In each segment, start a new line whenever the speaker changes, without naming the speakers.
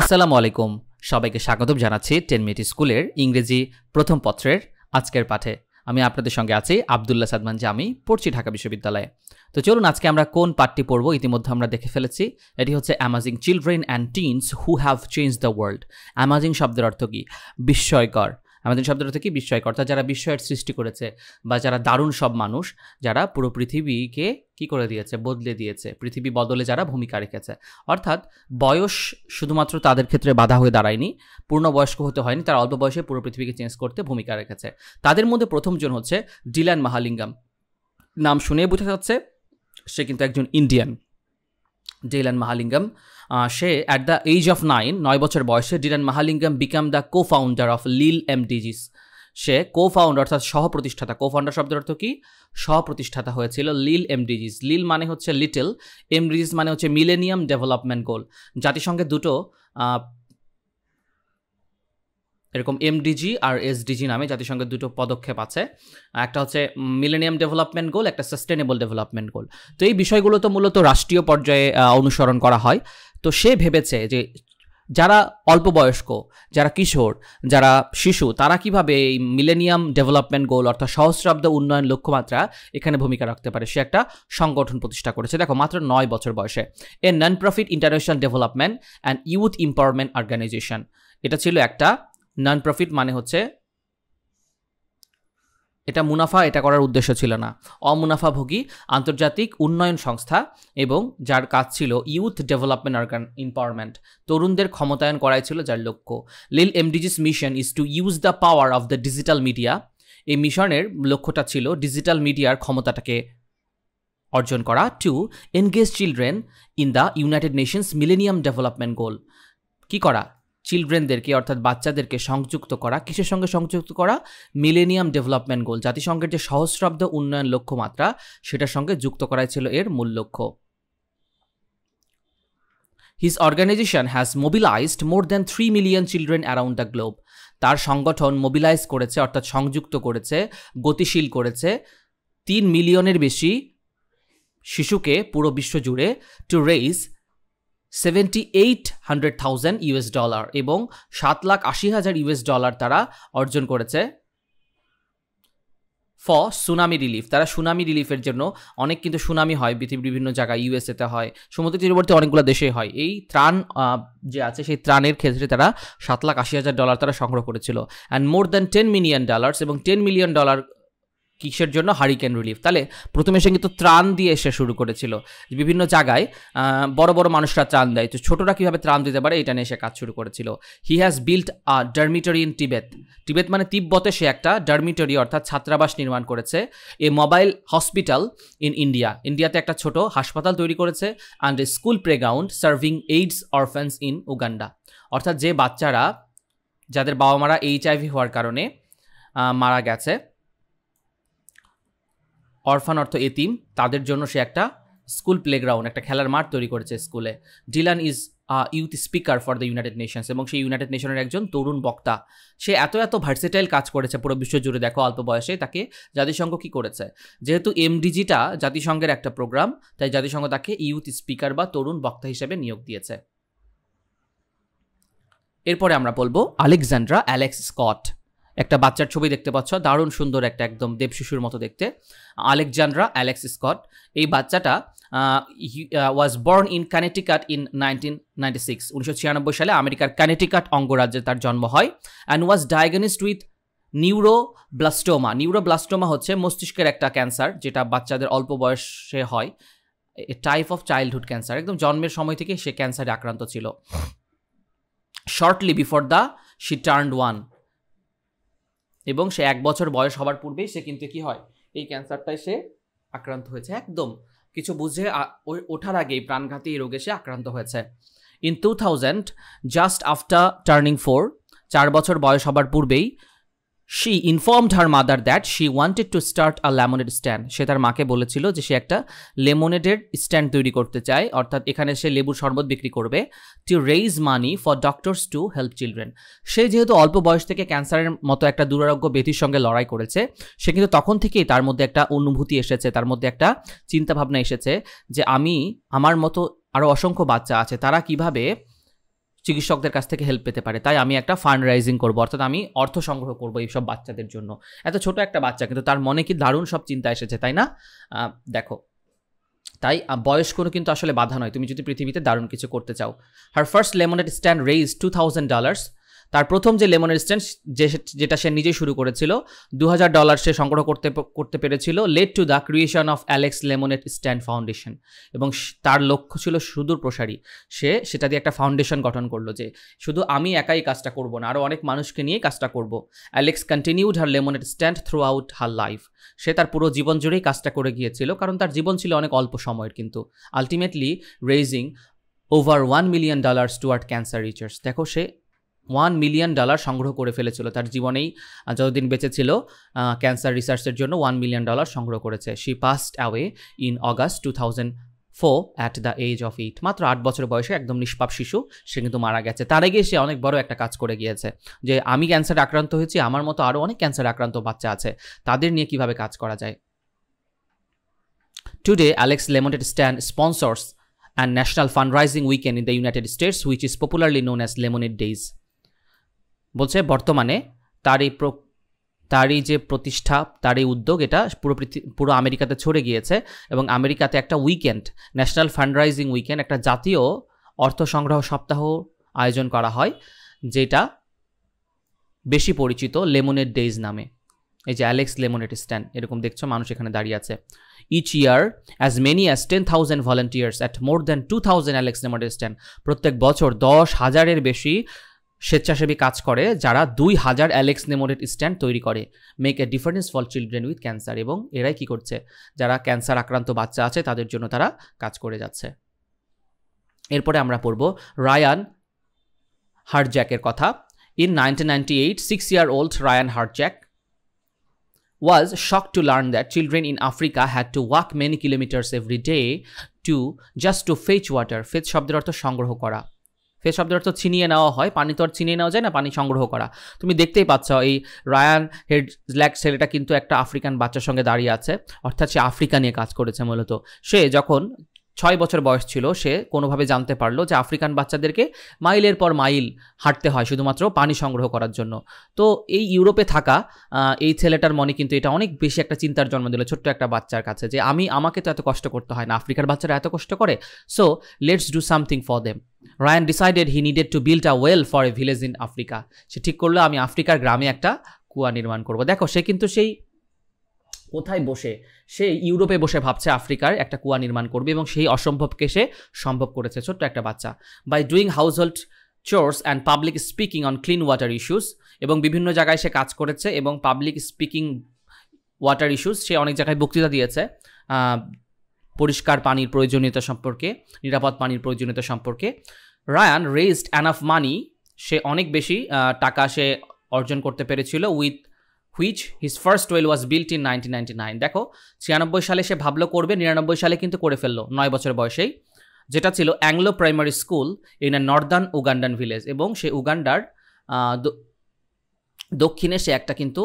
আসসালামু আলাইকুম। সবাইকে স্বাগতম জানাচ্ছি টেন মিনিট স্কুলের ইংরেজি প্রথম পত্রের আজকের পাঠে। আমি আপনাদের সঙ্গে আছি আবদুল্লাহ সাদমান জামি, পড়ছি ঢাকা বিশ্ববিদ্যালয়ে। তো চলুন, আজকে আমরা কোন পাঠটি পড়ব ইতিমধ্যে আমরা দেখে ফেলেছি। এটি হচ্ছে amazing children and teens who have change the world amazing শব্দের অর্থ কী? বিস্ময়কর। আমাদের শব্দটা অর্থ কি বিস্ময়কর। অর্থাৎ যারা বিস্ময়ের সৃষ্টি করেছে বা যারা দারুণ সব মানুষ, যারা পুরো পৃথিবীকে কি করে দিয়েছে? বদলে দিয়েছে। পৃথিবী বদলে যারা ভূমিকা রেখেছে। অর্থাৎ বয়স শুধুমাত্র তাদের ক্ষেত্রে বাধা হয়ে দাঁড়ায়নি, পূর্ণবয়স্ক হতে হয়নি, তারা অল্প বয়সে পুরো পৃথিবীকে চেঞ্জ করতে ভূমিকা রেখেছে। তাদের মধ্যে প্রথমজন হচ্ছে ডিলান মাহালিঙ্গাম। নাম শুনে বোঝা যাচ্ছে, সে কিন্তু একজন Indian Dylan Mahalingam say at the age of nine নয় বছর বয়সে Dylan Mahalingam became the co founder of lil M DGs say co founder অর্থাৎ সহ প্রতিষ্ঠাতা কো ফাউন্ডার শব্দের অর্থ কি? সহ প্রতিষ্ঠাতা হয়েছিল লিল এমডিজিস লিল মানে হচ্ছে লিটল এমডিজিস মানে হচ্ছে মিলেনিয়াম ডেভেলপমেন্ট গোল জাতিসংঘের দুটো এরকম এমডিজি আর এসডিজি নামে জাতিসংঘের দুটো পদক্ষেপ আছে। একটা হচ্ছে মিলেনিয়াম ডেভেলপমেন্ট গোল একটা সাস্টেনেবল ডেভেলপমেন্ট গোল তো এই বিষয়গুলো তো মূলত রাষ্ট্রীয় পর্যায়ে অনুসরণ করা হয়। তো সে ভেবেছে যে যারা অল্প বয়স্ক, যারা কিশোর, যারা শিশু, তারা কীভাবে এই মিলেনিয়াম ডেভেলপমেন্ট গোল অর্থাৎ সহস্রাব্দ উন্নয়ন লক্ষ্যমাত্রা এখানে ভূমিকা রাখতে পারে, সে একটা সংগঠন প্রতিষ্ঠা করেছে। দেখো, মাত্র নয় বছর বয়সে। A non profit international development and youth empowerment organisation এটা ছিল একটা নন প্রফিট মানে হচ্ছে এটা মুনাফা, এটা করার উদ্দেশ্য ছিল না। অমুনাফাভোগী আন্তর্জাতিক উন্নয়ন সংস্থা এবং যার কাজ ছিল ইউথ ডেভেলপমেন্ট অর্গান এম্পাওয়ারমেন্ট তরুণদের ক্ষমতায়ন করাই ছিল যার লক্ষ্য। Lil MDGs mission is to use the power of the digital media. এই মিশনের লক্ষ্যটা ছিল ডিজিটাল মিডিয়ার ক্ষমতাটাকে অর্জন করা, to engage children in the United Nations millennium development goal. কি করা? চিলড্রেনদেরকে অর্থাৎ বাচ্চাদেরকে সংযুক্ত করা। কিসের সঙ্গে সংযুক্ত করা? মিলেনিয়াম ডেভেলপমেন্ট গোল জাতিসংঘের যে সহস্রাব্দ উন্নয়ন লক্ষ্যমাত্রা, সেটার সঙ্গে যুক্ত করাই ছিল এর মূল লক্ষ্য। His organisation has mobilised more than three million children around the globe তার সংগঠন মোবিলাইজ করেছে, অর্থাৎ সংযুক্ত করেছে, গতিশীল করেছে। তিন মিলিয়নের বেশি শিশুকে পুরো বিশ্ব জুড়ে to raise seventy eight hundred thousand US dollar এবং সাত লাখ আশি হাজার ইউএস ডলার তারা অর্জন করেছে ফ সুনামি রিলিফ তারা সুনামি রিলিফের জন্য অনেক কিন্তু সুনামি হয়, পৃথিবীর বিভিন্ন জায়গায় ইউএসএতে হয়। সমুদ্র তীরবর্তী অনেকগুলো দেশে হয়। এই ত্রাণ যে আছে সেই ত্রাণের ক্ষেত্রে তারা সাত লাখ আশি হাজার ডলার তারা সংগ্রহ করেছিল। And more than ten million dollars এবং টেন মিলিয়ন ডলার কিসের জন্য? হারিকেন রিলিফ তাহলে প্রথমে সে কিন্তু ত্রাণ দিয়ে এসে শুরু করেছিল। বিভিন্ন জায়গায় বড় বড় মানুষরা ত্রাণ দেয়। তো ছোটরা কীভাবে ত্রাণ দিতে পারে? এটা নিয়ে সে কাজ শুরু করেছিল। He has built a dormitory in Tibet Tibet মানে তিব্বতে সে একটা ডার্মিটরি অর্থাৎ ছাত্রাবাস নির্মাণ করেছে। A mobile hospital in India ইন্ডিয়াতে একটা ছোট হাসপাতাল তৈরি করেছে and a school playground serving AIDS orphans in Uganda অর্থাৎ যে বাচ্চারা, যাদের বাবা মারা এইচআইভি হওয়ার কারণে মারা গেছে অরফান অর্থ এতিম, তাদের জন্য সে একটা স্কুল প্লেগ্রাউন্ড একটা খেলার মাঠ তৈরি করেছে স্কুলে। Dylan is youth speaker for the United Nations এবং সেই ইউনাইটেড নেশনের একজন তরুণ বক্তা। সে এত এত ভার্সেটাইল কাজ করেছে পুরো বিশ্ব জুড়ে, দেখো অল্প বয়সে তাকে জাতিসংঘ কি করেছে? যেহেতু এমডিজিটা জাতিসংঘের একটা প্রোগ্রাম তাই জাতিসংঘ তাকে ইউথ স্পিকার বা তরুণ বক্তা হিসেবে নিয়োগ দিয়েছে। এরপরে আমরা বলব আলেকজান্ড্রা অ্যালেক্স স্কট। একটা বাচ্চার ছবি দেখতে পাচ্ছ, দারুণ সুন্দর একটা একদম দেব শিশুর মতো দেখতে। আলেকজান্ড্রা, অ্যালেক্স স্কট, এই বাচ্চাটা was born in Connecticut in nineteen ninety six উনিশশো ছিয়ানব্বই সালে আমেরিকার কানেটিকাট অঙ্গরাজ্যে তার জন্ম হয় and was diagnosed with neuroblastoma neuroblastoma হচ্ছে মস্তিষ্কের একটা ক্যান্সার, যেটা বাচ্চাদের অল্প বয়সে হয় টাইপ অফ চাইল্ডহুড ক্যান্সার একদম জন্মের সময় থেকে সে ক্যান্সারে আক্রান্ত ছিল। Shortly before the she turned one এবং সে এক বছর বয়স হবার পূর্বেই সে কিন্তু কি হয়? এই ক্যান্সারটায় সে আক্রান্ত হয়েছে। একদম কিছু বুঝে ওঠার আগেই প্রাণঘাতী এই রোগে সে আক্রান্ত হয়েছে। In two thousand just after turning four চার বছর বয়স হবার পূর্বেই she informed her mother that she wanted to start a lemonade stand সে তার মাকে বলেছিল যে সে একটা লেমনেডের স্ট্যান্ড তৈরি করতে চায়, অর্থাৎ এখানে সে লেবুর শরবত বিক্রি করবে to raise money for doctors to help children সে যেহেতু অল্প বয়স থেকে ক্যান্সারের মতো একটা দুরারোগ্য ব্যাধির সঙ্গে লড়াই করেছে, সে কিন্তু তখন থেকেই তার মধ্যে একটা অনুভূতি এসেছে, তার মধ্যে একটা চিন্তাভাবনা এসেছে যে আমি, আমার মতো আরও অসংখ্য বাচ্চা আছে, তারা কীভাবে চিকিৎসকদের কাছ থেকে হেল্প পেতে পারে। তাই আমি একটা ফান্ড রাইজিং করব, অর্থাৎ আমি অর্থ সংগ্রহ করব এইসব বাচ্চাদের জন্য। এত ছোট একটা বাচ্চা, কিন্তু তার মনে কি দারুণ সব চিন্তা এসেছে, তাই না? দেখো। তাই বয়স কোনো কিন্তু আসলে বাধা নয়। তুমি যদি পৃথিবীতে দারুণ কিছু করতে চাও। Her first lemonade stand raise two thousand dollars তার প্রথম যে লেমনের স্ট্যান্ড, যে যেটা সে নিজেই শুরু করেছিল দু হাজার ডলার সে সংগ্রহ করতে করতে পেরেছিল led to the creation of Alex lemonade stand foundation এবং তার লক্ষ্য ছিল সুদূর প্রসারী। সে সেটা দিয়ে একটা ফাউন্ডেশন গঠন করল যে, শুধু আমি একাই কাজটা করব না আরও অনেক মানুষকে নিয়ে কাজটা করব। Alex continued her lemonade stand throughout her life সে তার পুরো জীবন জুড়েই কাজটা করে গিয়েছিল, কারণ তার জীবন ছিল অনেক অল্প সময়ের কিন্তু। Ultimately raising over one million dollars toward cancer research দেখো, সে ওয়ান মিলিয়ন ডলার সংগ্রহ করে ফেলেছিল। তার জীবনেই যতদিন বেঁচে ছিল ক্যান্সার রিসার্চের জন্য ওয়ান মিলিয়ন ডলার সংগ্রহ করেছে। She passed away in August two thousand four at the age of eight মাত্র আট বছর বয়সে একদম নিষ্পাপ শিশু, সে কিন্তু মারা গেছে। তার আগে সে অনেক বড় একটা কাজ করে গিয়েছে, যে আমি ক্যান্সারে আক্রান্ত হয়েছি, আমার মতো আরও অনেক ক্যান্সার আক্রান্ত বাচ্চা আছে। তাদের নিয়ে কীভাবে কাজ করা যায়? Today Alex lemonade stand sponsors and national fundraising weekend in the United States which is popularly known as lemonade days বলছে, বর্তমানে তার এই তার এই যে প্রতিষ্ঠা, তার এই উদ্যোগ, এটা পুরো পুরো আমেরিকাতে ছড়ে গিয়েছে এবং আমেরিকাতে একটা উইকেন্ড, ন্যাশনাল ফান্ডরাইজিং উইকেন্ড, একটা জাতীয় অর্থ সংগ্রহ সপ্তাহ আয়োজন করা হয়, যেটা বেশি পরিচিত লেমনেড ডেইজ নামে। এই যে অ্যালেক্স লেমনেড স্ট্যান্ড, এরকম দেখছ, মানুষ এখানে দাঁড়িয়ে আছে। Each year, as many as ten thousand volunteers at more than two thousand Alex lemonade stand, প্রত্যেক বছর দশ হাজারের বেশি স্বেচ্ছাসেবী কাজ করে, যারা দুই হাজার অ্যালেক্স নেমোরেট স্ট্যান্ড তৈরি করে। Make a difference for children with cancer এবং এরাই কি করছে? যারা ক্যান্সার আক্রান্ত বাচ্চা আছে, তাদের জন্য তারা কাজ করে যাচ্ছে। এরপরে আমরা পড়ব রায়ান হার্টজ্যাকের কথা। In nineteen ninety eight six year old Ryan Hreljac was shocked to learn that children in Africa had to walk many kilometers every day to, just to fetch water. fetch শব্দের অর্থ সংগ্রহ করা। Face শব্দের অর্থ ছিনিয়ে নেওয়া হয়, পানি তো আর ছিনিয়ে নেওয়া যায় না, পানি সংগ্রহ করা। তুমি দেখতেই পাচ্ছ এই রায়ান হেড ল্যাক ছেলেটা কিন্তু একটা আফ্রিকান বাচ্চার সঙ্গে দাঁড়িয়ে আছে, অর্থাৎ সে আফ্রিকা নিয়ে কাজ করেছে মূলত। সে যখন ছয় বছর বয়স ছিল, সে কোনোভাবে জানতে পারল যে আফ্রিকান বাচ্চাদেরকে মাইলের পর মাইল হাঁটতে হয় শুধুমাত্র পানি সংগ্রহ করার জন্য। তো এই ইউরোপে থাকা এই ছেলেটার মনে কিন্তু এটা অনেক বেশি একটা চিন্তার জন্ম দিল ছোট্ট একটা বাচ্চার কাছে যে আমি, আমাকে তো এত কষ্ট করতে হয় না, আফ্রিকার বাচ্চারা এত কষ্ট করে so let's do something for them Ryan decided he needed to build a well for a village in Africa সে ঠিক করল, আমি আফ্রিকার গ্রামে একটা কুয়া নির্মাণ করব। দেখো, সে কিন্তু সেই কোথায় বসে, সে ইউরোপে বসে ভাবছে আফ্রিকার একটা কুয়া নির্মাণ করবে এবং সেই অসম্ভবকে সে সম্ভব করেছে। ছোট্ট একটা বাচ্চা। By doing household chores and public speaking on clean water issues এবং বিভিন্ন জায়গায় সে কাজ করেছে এবং পাবলিক স্পিকিং ওয়াটার ইস্যুস সে অনেক জায়গায় বক্তৃতা দিয়েছে। পরিষ্কার পানির প্রয়োজনীয়তা সম্পর্কে, নিরাপদ পানির প্রয়োজনীয়তা সম্পর্কে। রায়ান রেজড অ্যানাফ মানি সে অনেক বেশি টাকা সে অর্জন করতে পেরেছিল with which his first well was built in nineteen ninety nine দেখো, ছিয়ানব্বই সালে সে ভাবলো করবে, নিরানব্বই সালে কিন্তু করে ফেলল, নয় বছর বয়সেই। যেটা ছিল Anglo primary school in a northern Ugandan village এবং সে উগান্ডার দক্ষিণে সে একটা কিন্তু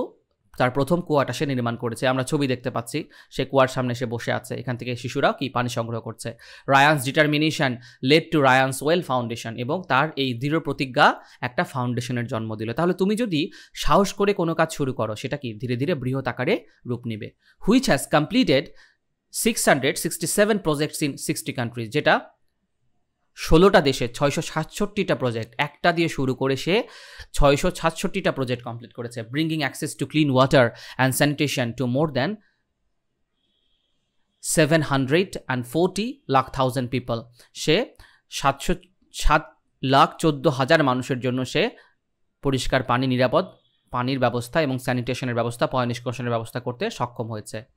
তার প্রথম কুয়াটা সে নির্মাণ করেছে। আমরা ছবি দেখতে পাচ্ছি, সে কুয়ার সামনে সে বসে আছে। এখান থেকে শিশুরা কি পানি সংগ্রহ করছে। Ryan's determination led to Ryan's well foundation এবং তার এই দৃঢ় প্রতিজ্ঞা একটা ফাউন্ডেশনের জন্ম দিল। তাহলে তুমি যদি সাহস করে কোনো কাজ শুরু করো, সেটা কি ধীরে ধীরে বৃহৎ আকারে রূপ নেবে? Which has completed six hundred sixty seven projects in sixty countries যেটা ষোলোটা দেশে ছয়শো সাতষট্টিটা প্রজেক্ট একটা দিয়ে শুরু করে সে ছয়শো সাতষট্টিটা প্রজেক্ট কমপ্লিট করেছে bringing access to clean water and sanitation to more than seven hundred and forty lakh thousand people সে সাতশো, সাত লাখ চোদ্দ হাজার মানুষের জন্য সে পরিষ্কার পানি নিরাপদ, পানির ব্যবস্থা এবং স্যানিটেশনের ব্যবস্থা, পয় নিষ্কর্ষণের ব্যবস্থা করতে সক্ষম হয়েছে।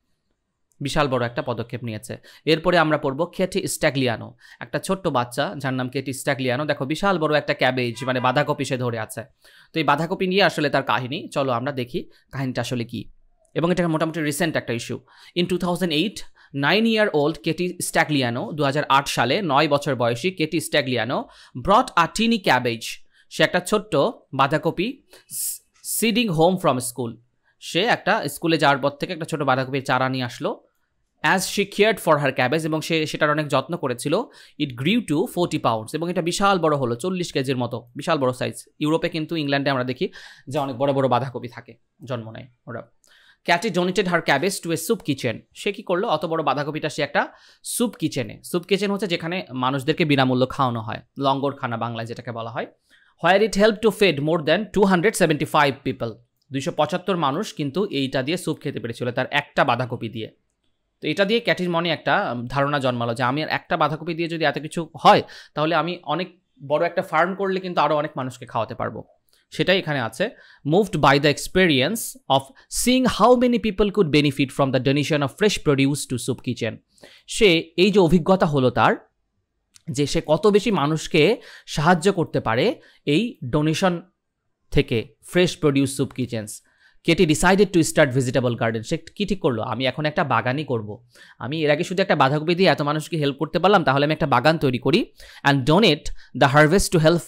বিশাল বড় একটা পদক্ষেপ নিয়েছে। এরপরে আমরা পড়ব কেটি স্ট্যাগলিয়ানো একটা ছোট্ট বাচ্চা যার নাম কেটি স্ট্যাগলিয়ানো দেখো, বিশাল বড় একটা ক্যাবেজ মানে বাঁধাকপি সে ধরে আছে। তো এই বাঁধাকপি নিয়ে আসলে তার কাহিনী, চলো আমরা দেখি কাহিনীটা আসলে কি। এবং এটা মোটামুটি রিসেন্ট একটা issue in two thousand eight nine year old Katie Stagliano দু হাজার আট সালে নয় বছর বয়সী কেটি স্ট্যাগলিয়ানো ব্রট আ টিনি ক্যাবেজ সে একটা ছোট্ট বাঁধাকপি সিডিং হোম ফ্রম স্কুল সে একটা স্কুলে যাওয়ার পর থেকে একটা ছোট বাঁধাকপির চারা নিয়ে আসলো। As she cared for her cabbage এবং সে সেটার অনেক যত্ন করেছিল it grew to forty pounds এবং এটা বিশাল বড় হলো, চল্লিশ কেজির মতো, বিশাল বড় সাইজ ইউরোপে কিন্তু ইংল্যান্ডে আমরা দেখি যে অনেক বড় বড় বাঁধাকপি থাকে জন্ম নেয় ওরা। Katie donated her cabbage to a soup kitchen সে কী করল? অত বড় বাঁধাকপিটা সে একটা স্যুপ কিচেনে স্যুপ কিচেন হচ্ছে যেখানে মানুষদেরকে বিনামূল্য খাওয়ানো হয় লঙ্গর খানা বাংলায় যেটাকে বলা হয়। Where it help to fed more than two hundred seventy five people দুইশো পঁচাত্তর মানুষ কিন্তু এইটা দিয়ে স্যুপ খেতে পেরেছিল, তার একটা বাঁধাকপি দিয়ে। তো এটা দিয়ে ক্যাটির মনে একটা ধারণা জন্মালো যে আমি একটা বাঁধাকপি দিয়ে যদি এত কিছু হয়, তাহলে আমি অনেক বড় একটা ফার্ম করলে কিন্তু আরও অনেক মানুষকে খাওয়াতে পারব। সেটাই এখানে আছে। Moved by the experience of seeing how many people could benefit from the donation of fresh produce to soup kitchen সে, এই যে অভিজ্ঞতা হলো তার, যে সে কত বেশি মানুষকে সাহায্য করতে পারে এই ডোনেশন থেকে fresh produce soup kitchens Katie decided to start vegetable garden সে কী ঠিক করল? আমি এখন একটা বাগানই করব। আমি এর আগে শুধু একটা বাঁধাকপি দিয়ে এত মানুষকে হেল্প করতে পারলাম, তাহলে আমি একটা বাগান তৈরি করি and donate the harvest to help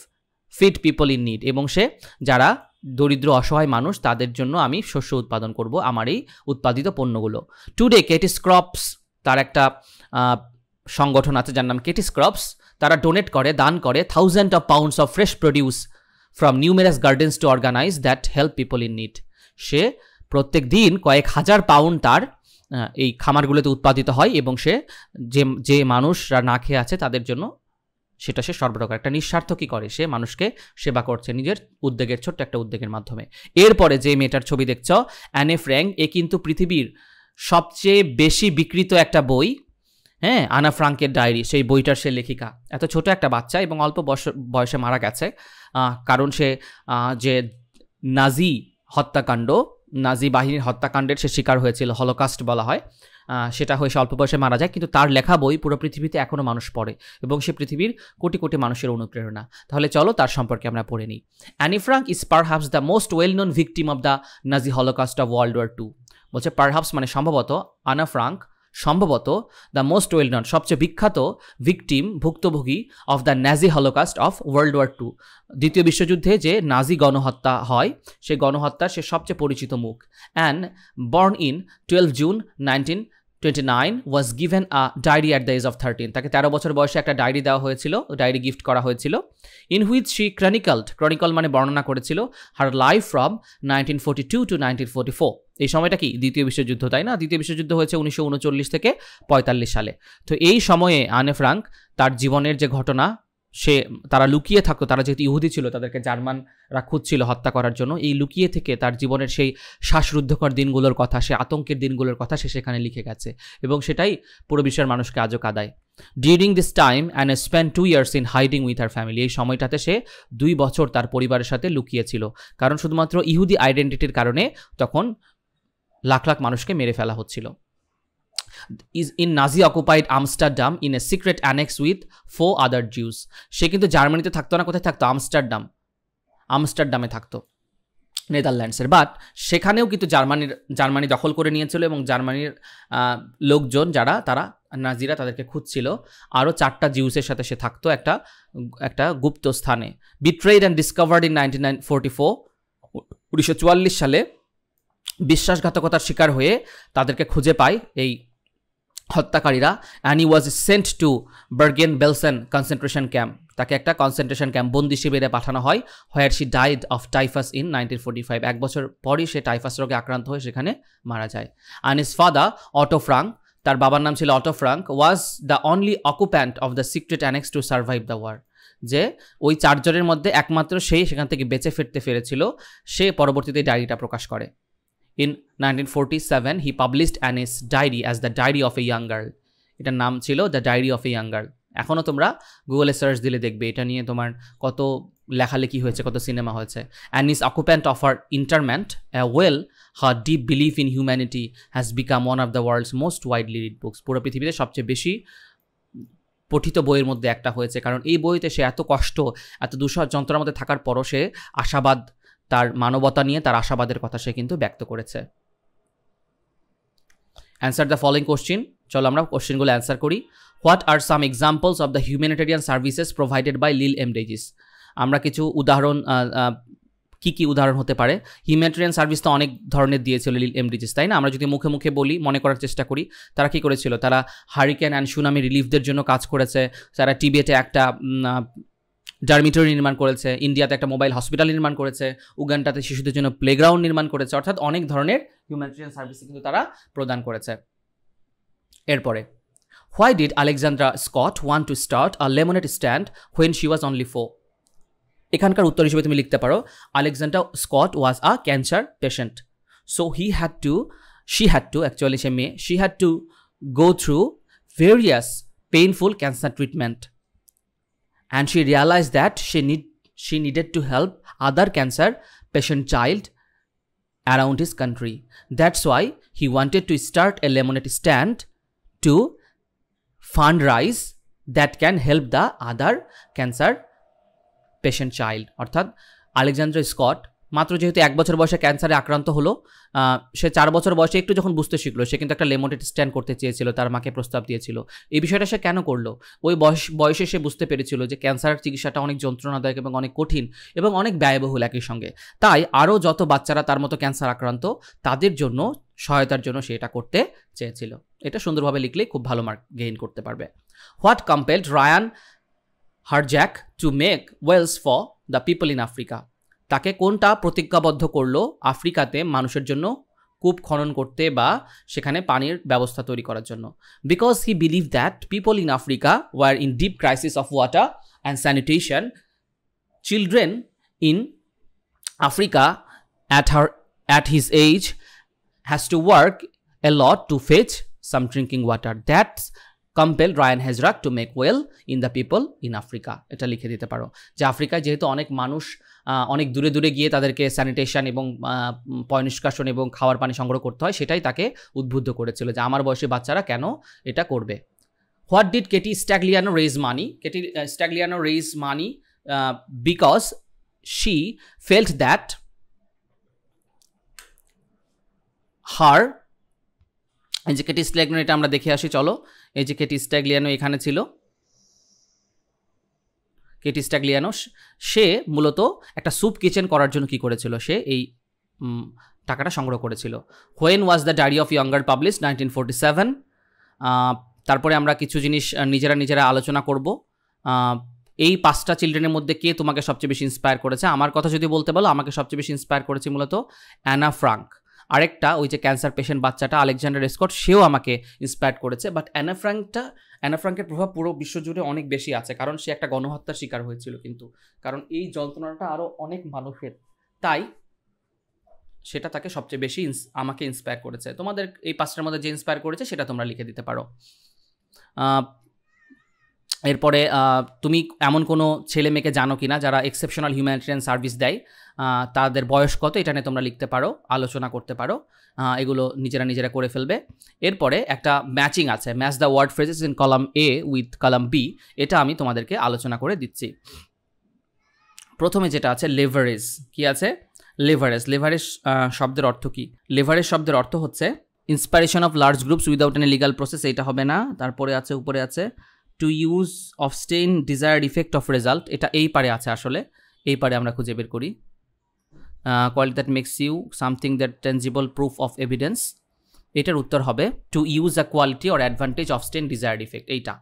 feed people in need এবং সে, যারা দরিদ্র, অসহায় মানুষ, তাদের জন্য আমি শস্য উৎপাদন করব আমার এই উৎপাদিত পণ্যগুলো। টুডে কেটিস ক্রপস তার একটা সংগঠন আছে যার নাম কেটিস ক্রপস তারা ডোনেট করে, দান করে thousand of pounds of fresh produce from numerous gardens to organise that help people in need সে প্রত্যেক দিন কয়েক হাজার পাউন্ড তার এই খামারগুলোতে উৎপাদিত হয় এবং সে যে যে মানুষরা না খেয়ে আছে তাদের জন্য সেটা সে সরবরাহ করে। একটা নিঃস্বার্থ কী করে? সে মানুষকে সেবা করছে নিজের উদ্যোগের, ছোট্ট একটা উদ্যোগের মাধ্যমে। এরপরে যে মেয়েটার ছবি দেখছ, অ্যানে ফ্র্যাঙ্ক, এ কিন্তু পৃথিবীর সবচেয়ে বেশি বিকৃত একটা বই হ্যাঁ আনা ফ্রাঙ্কের ডায়েরি, সেই বইটার সে লেখিকা। এত ছোট একটা বাচ্চা এবং অল্প বয়সে মারা গেছে কারণ সে যে নাজি হত্যাকাণ্ড, নাজি বাহিনীর হত্যাকাণ্ডের সে শিকার হয়েছিল, হলোকাস্ট বলা হয়। সেটা হয়ে সে অল্প বয়সে মারা যায়, কিন্তু তার লেখা বই পুরো পৃথিবীতে এখনও মানুষ পড়ে এবং সে পৃথিবীর কোটি কোটি মানুষের অনুপ্রেরণা। তাহলে চলো তার সম্পর্কে আমরা পড়ে নিই। Anne Frank is perhaps the most well known victim of the Nazi holocaust of world war two. বলছে পারহাপস মানে সম্ভবত আনা ফ্রাঙ্ক সম্ভবত দ্য মোস্ট ওয়েল নন সবচেয়ে বিখ্যাত ভিকটিম ভুক্তভোগী of the Nazi holocaust of world war two দ্বিতীয় বিশ্বযুদ্ধে যে নাজি গণহত্যা হয় সে গণহত্যার সে সবচেয়ে পরিচিত মুখ। And born in twelve June nineteen twenty nine was given a diary at the age of thirteen তাকে তেরো বছর বয়সে একটা ডায়েরি দেওয়া হয়েছিল ডায়েরি গিফট করা হয়েছিল in which she chronicled chronicle মানে বর্ণনা করেছিল her life from nineteen forty two to nineteen forty four এই সময়টা কি? দ্বিতীয় বিশ্বযুদ্ধ, তাই না? দ্বিতীয় বিশ্বযুদ্ধ হয়েছে উনিশশো উনচল্লিশ থেকে পঁয়তাল্লিশ সালে। তো এই সময়ে আনে ফ্রাঙ্ক তার জীবনের যে ঘটনা সে, তারা লুকিয়ে থাকতো, তারা যেহেতু ইহুদি ছিল, তাদেরকে জার্মানরা খুঁজছিল হত্যা করার জন্য, এই লুকিয়ে থেকে তার জীবনের সেই শ্বাসরুদ্ধকর দিনগুলোর কথা, সে আতঙ্কের দিনগুলোর কথা সে সেখানে লিখে গেছে এবং সেটাই পুরো বিশ্বের মানুষকে আজও কাদায়। During this time and spend two years in hiding with her family এই সময়টাতে সে দুই বছর তার পরিবারের সাথে লুকিয়েছিল। কারণ শুধুমাত্র ইহুদি আইডেন্টিটির কারণে তখন লাখ লাখ মানুষকে মেরে ফেলা হচ্ছিল। Is in Nazi occupied Amsterdam in a secret annex with four other Jews সে কিন্তু জার্মানিতে থাকতো না, কোথায় থাকতো? আমস্টারডাম আমস্টারডামে থাকতো নেদারল্যান্ডসের বাট সেখানেও কিন্তু জার্মানির, জার্মানি দখল করে নিয়েছিল এবং জার্মানির লোকজন যারা, তারা নাজিরা তাদেরকে খুঁজছিল। আরও চারটা জিউসের সাথে সে থাকতো একটা একটা গুপ্ত স্থানে। Betrayed and discovered in nineteen nine forty four উনিশশো চুয়াল্লিশ সালে বিশ্বাসঘাতকতার শিকার হয়ে তাদেরকে খুঁজে পায় এই হত্যাকারীরা and he was sent to Bergen Belsen concentration camp তাকে একটা কনসেন্ট্রেশন ক্যাম্প বন্দি শিবিরে পাঠানো হয় where she died of typhus in nineteen forty five এক বছর পরই সে টাইফাস রোগে আক্রান্ত হয়ে সেখানে মারা যায়। And his father Otto Frank তার বাবার নাম ছিল Otto Frank was the only occupant of the secret annex to survive the war যে ওই চারজনের মধ্যে একমাত্র সেই সেখান থেকে বেঁচে ফিরতে ফেরেছিল সে পরবর্তীতে ডায়েরিটা প্রকাশ করে। In nineteen forty seven he published Anne's diary as the diary of a young girl এটার নাম ছিল the diary of a young girl এখনও তোমরা গুগলে সার্চ দিলে দেখবে, এটা নিয়ে তোমার কত লেখালেখি হয়েছে, কত সিনেমা হয়েছে। And is occupant of our internment a well her deep believe in humanity has become one of the world's most widely read books পুরো পৃথিবীতে সবচেয়ে বেশি পঠিত বইয়ের মধ্যে একটা হয়েছে, কারণ এই বইতে সে এত কষ্ট, এত দুঃসহ যন্ত্রণার মধ্যে থাকার পরও সে আশাবাদ তার মানবতা নিয়ে তার আশাবাদের কথা সে কিন্তু ব্যক্ত করেছে। অ্যান্সার দ্য ফলোইং কোশ্চিন চলো আমরা কোশ্চেনগুলো অ্যান্সার করি। What are some examples of the humanitarian services provided by lil M আমরা কিছু উদাহরণ কি কি উদাহরণ হতে পারে? হিউম্যানিটেরিয়ান সার্ভিস তো অনেক ধরনের দিয়েছিল লিল এমডিজিস তাই না? আমরা যদি মুখে মুখে বলি, মনে করার চেষ্টা করি, তারা কি করেছিল? তারা হারিকেন অ্যান্ড সুনামি রিলিফদের জন্য কাজ করেছে। তারা টিবেটে একটা ডার্মিটরি নির্মাণ করেছে, ইন্ডিয়াতে একটা মোবাইল হসপিটাল নির্মাণ করেছে উগানটাতে শিশুদের জন্য প্লেগ্রাউন্ড নির্মাণ করেছে, অর্থাৎ অনেক ধরনের হিউম্যানিটেরিয়ান সার্ভিস কিন্তু তারা প্রদান করেছে। এরপরে why did Alexandra Scott want to start a lemonade stand when she was only four এখানকার উত্তর হিসেবে তুমি লিখতে পারো Alexander Scott was a cancer patient so he had to she had to actually সে মেয়ে she had to go through various painful cancer treatment and she realized that she need she needed to help other cancer patient child around his country that's why he wanted to start a lemonade stand to fundraise that can help the other cancer patient child অর্থাৎ Alexander Scott মাত্র যেহেতু এক বছর বয়সে ক্যান্সারে আক্রান্ত হলো সে চার বছর বয়সে একটু যখন বুঝতে শিখলো, সে কিন্তু একটা লেমোনেট স্ট্যান্ড করতে চেয়েছিল, তার মাকে প্রস্তাব দিয়েছিল। এই বিষয়টা সে কেন করল? ওই বয়স, বয়সে সে বুঝতে পেরেছিল যে ক্যান্সার চিকিৎসাটা অনেক যন্ত্রণাদায়ক এবং অনেক কঠিন এবং অনেক ব্যয়বহুল একই সঙ্গে। তাই আরও যত বাচ্চারা তার মতো ক্যান্সার আক্রান্ত, তাদের জন্য সহায়তার জন্য সে এটা করতে চেয়েছিল। এটা সুন্দরভাবে লিখলে খুব ভালো মার্ক গেইন করতে পারবে। What compelled Ryan Hreljac to make wells for the people in Africa? তাকে কোনটা প্রতিজ্ঞাবদ্ধ করল আফ্রিকাতে মানুষের জন্য কূপ খনন করতে বা সেখানে পানির ব্যবস্থা তৈরি করার জন্য? Because he believe that people in Africa were in deep crisis of water and sanitation children in Africa at her at his age has to work a lot to fetch some drinking water that's compel Ryan হেজরাক to make well in the people in Africa এটা লিখে দিতে পারো। যে আফ্রিকায় যেহেতু অনেক মানুষ অনেক দূরে দূরে গিয়ে তাদেরকে স্যানিটেশন এবং পয় নিষ্কাশন এবং খাওয়ার পানি সংগ্রহ করতে হয়, সেটাই তাকে উদ্বুদ্ধ করেছিল যে আমার বয়সী বাচ্চারা কেন এটা করবে। What did Katie Stagliano raise money Katie Stagliano raise money because she felt that her যে কেটি স্ট্যাগলিয়ানো এটা আমরা দেখে আসি, চলো। এই যে কেটি স্ট্যাগলিয়ানো এখানে ছিল। কেটি স্ট্যাগলিয়ানো সে মূলত একটা স্যুপ কিচেন করার জন্য কি করেছিল? সে এই টাকাটা সংগ্রহ করেছিল। When was the diary of younger publish nineteen forty seven তারপরে আমরা কিছু জিনিস নিজেরা নিজেরা আলোচনা করব। এই পাঁচটা চিলড্রেনের মধ্যে কে তোমাকে সবচেয়ে বেশি ইন্সপায়ার করেছে? আমার কথা যদি বলতে বলো, আমাকে সবচেয়ে বেশি ইন্সপায়ার করেছে মূলত অ্যানা ফ্রাঙ্ক। আরেকটা, ওই যে ক্যান্সার পেশেন্ট বাচ্চাটা, আলেকজান্ডার স্কট, সেও আমাকে ইন্সপায়ার করেছে। বাট অ্যানা ফ্রাঙ্কটা অ্যানা ফ্রাঙ্কের প্রভাব পুরো বিশ্বজুড়ে অনেক বেশি আছে, কারণ সে একটা গণহত্যার শিকার হয়েছিল কিন্তু। কারণ এই যন্ত্রণাটা আরও অনেক মানুষের। তাই সেটা তাকে সবচেয়ে বেশি আমাকে ইন্সপায়ার করেছে। তোমাদের এই পাঁচটার মধ্যে যে ইন্সপায়ার করেছে, সেটা তোমরা লিখে দিতে পারো। এরপরে তুমি এমন কোনো ছেলে মেয়েকে জানো কি না যারা এক্সেপশনাল হিউম্যানিটেরিয়ান সার্ভিস দেয়? তাদের বয়স কত? এটা নিয়ে তোমরা লিখতে পারো, আলোচনা করতে পারো। এগুলো নিজেরা নিজেরা করে ফেলবে। এরপরে একটা ম্যাচিং আছে match the word phrases in column A with column B এটা আমি তোমাদেরকে আলোচনা করে দিচ্ছি। প্রথমে যেটা আছে লেভারেজ কি আছে? লেভারেজ লেভারেজ শব্দের অর্থ কি? লেভারেজ শব্দের অর্থ হচ্ছে inspiration of large groups without any legal process এটা হবে না। তারপরে আছে, উপরে আছে to use of stain desired effect of result এটা এই পারে আছে আসলে। এই পারে আমরা খুঁজে বের করি। Quality that makes you something that tangible proof of evidence এটার উত্তর হবে to use a quality or advantage of stain desired effect এইটা।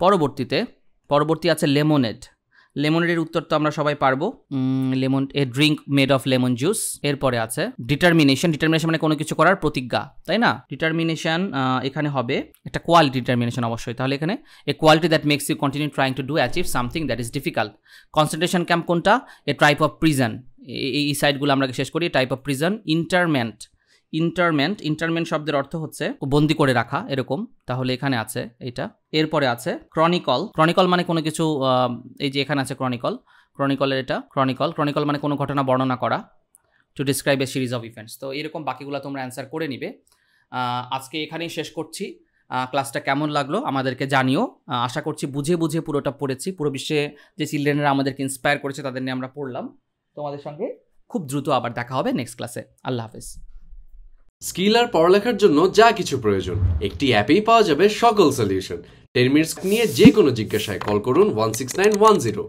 পরবর্তীতে, পরবর্তী আছে লেমনেড লেমনের উত্তর তো আমরা সবাই পারব। Lemon, a drink made of lemon juice এরপরে আছে ডিটারমিনেশন ডিটারমিনেশন মানে কোনো কিছু করার প্রতিজ্ঞা, তাই না? ডিটারমিনেশন এখানে হবে একটা কোয়ালিটি ডিটারমিনেশন অবশ্যই। তাহলে এখানে a quality that makes you continue trying to do achieve something that is difficult concentration camp কোনটা? এ টাইপ অফ প্রিজন এই সাইডগুলো আমরা শেষ করি। Type of prison internment internment internment শব্দের অর্থ হচ্ছে বন্দি করে রাখা, এরকম। তাহলে এখানে আছে এটা এরপরে আছে ক্রনিকল ক্রনিকল মানে কোনো কিছু এই যে এখানে আছে ক্রনিকল ক্রনিকলের এটা ক্রনিকল ক্রনিকল মানে কোনো ঘটনা বর্ণনা করা to describe a series of events তো এরকম বাকিগুলো তোমরা অ্যান্সার করে নিবে। আজকে এখানেই শেষ করছি। ক্লাসটা কেমন লাগল আমাদেরকে জানিও। আশা করছি বুঝে বুঝে পুরোটা পড়েছি। পুরো বিশ্বে যে চিলড্রেনরা আমাদেরকে ইন্সপায়ার করেছে তাদের নিয়ে আমরা পড়লাম। তোমাদের সঙ্গে খুব দ্রুত আবার দেখা হবে নেক্সট ক্লাসে আল্লাহ হাফেজ।
স্কিল আর পড়ালেখার জন্য যা কিছু প্রয়োজন। একটি অ্যাপেই পাওয়া যাবে সকল সলিউশন টেন মিনিটস নিয়ে যে কোনো জিজ্ঞাসায় কল করুন one six nine one zero